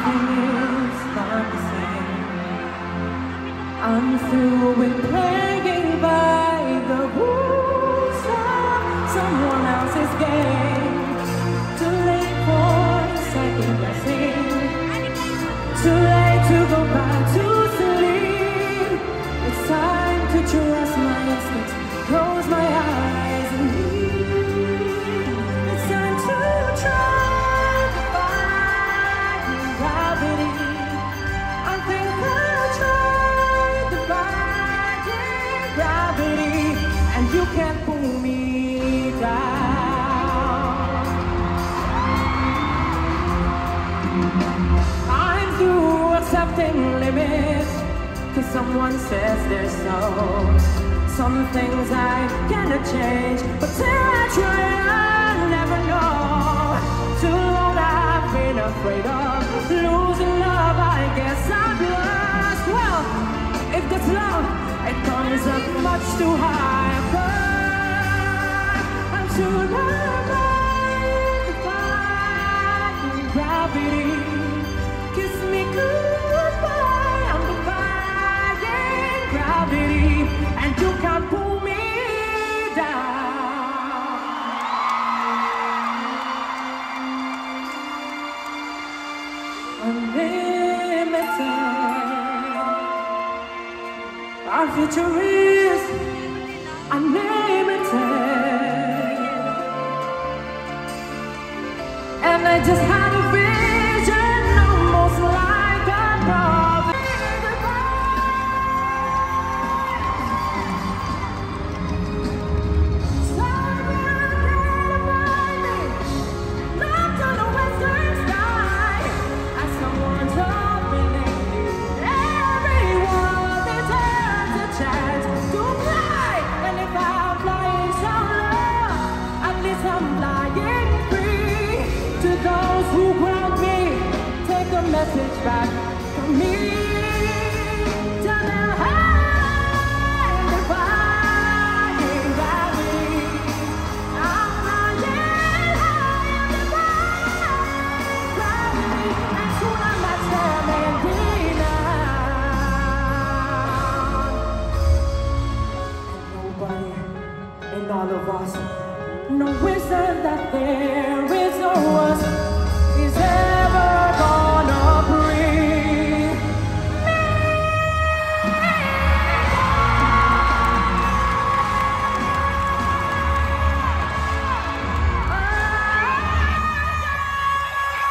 Is not the same. I'm through with playing by the rules of someone else's game. Cause someone says they're so Some things I cannot change. But till I try I'll never know. Too long I've been afraid of Losing love I guess I've lost. Well, if this love It comes up much too high can't pull me down. Unlimited, our future is unlimited. And I just had who ground me. Take a message back from me. Tell them defying gravity. I'm high and. And. And nobody all of Oz no wizard that there